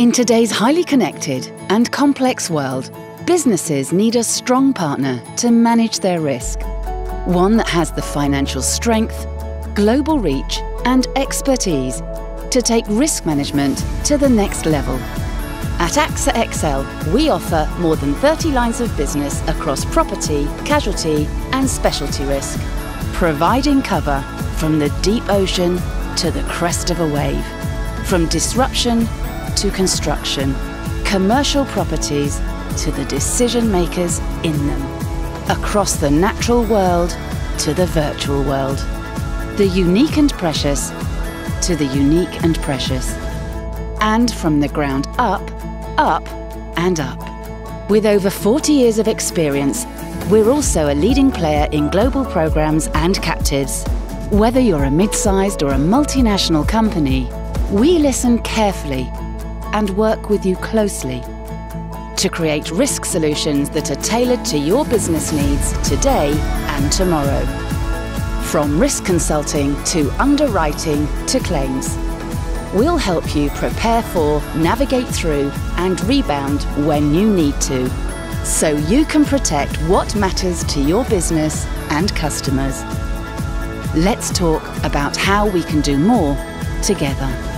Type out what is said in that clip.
In today's highly connected and complex world, businesses need a strong partner to manage their risk. One that has the financial strength, global reach, and expertise to take risk management to the next level. At AXA XL, we offer more than 30 lines of business across property, casualty, and specialty risk, providing cover from the deep ocean to the crest of a wave, from disruption to construction, commercial properties to the decision makers in them, across the natural world to the virtual world, the unique and precious to the unique and precious, and from the ground up, up, and up. With over 40 years of experience, we're also a leading player in global programs and captives. Whether you're a mid sized or a multinational company, we listen carefully and work with you closely to create risk solutions that are tailored to your business needs today and tomorrow. From risk consulting to underwriting to claims, we'll help you prepare for, navigate through, and rebound when you need to, so you can protect what matters to your business and customers. Let's talk about how we can do more together.